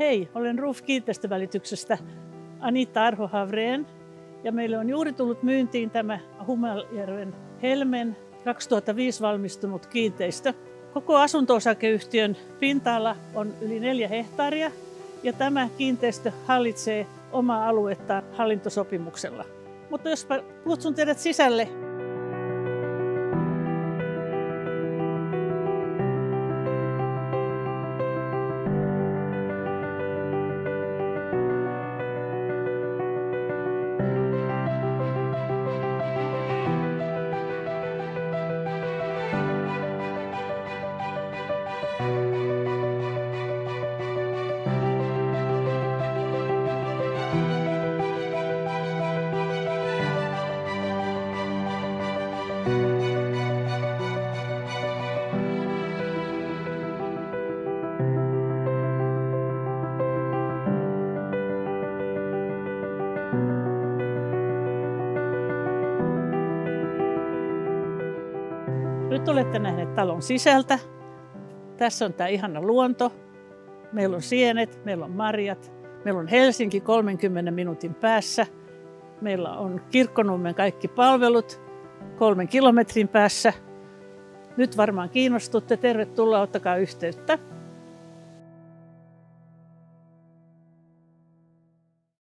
Hei, olen RUF kiinteistövälityksestä Anita Arho Havreen ja meille on juuri tullut myyntiin tämä Humaljärven Helmen 2005 valmistunut kiinteistö. Koko asunto-osakeyhtiön pinta-ala on yli neljä hehtaaria ja tämä kiinteistö hallitsee omaa aluettaan hallintosopimuksella. Mutta jos kutsun teidät sisälle, Nyt olette nähneet talon sisältä. Tässä on tämä ihana luonto. Meillä on sienet, meillä on marjat. Meillä on Helsinki 30 minuutin päässä. Meillä on Kirkkonummen kaikki palvelut kolmen kilometrin päässä. Nyt varmaan kiinnostutte. Tervetuloa, ottakaa yhteyttä.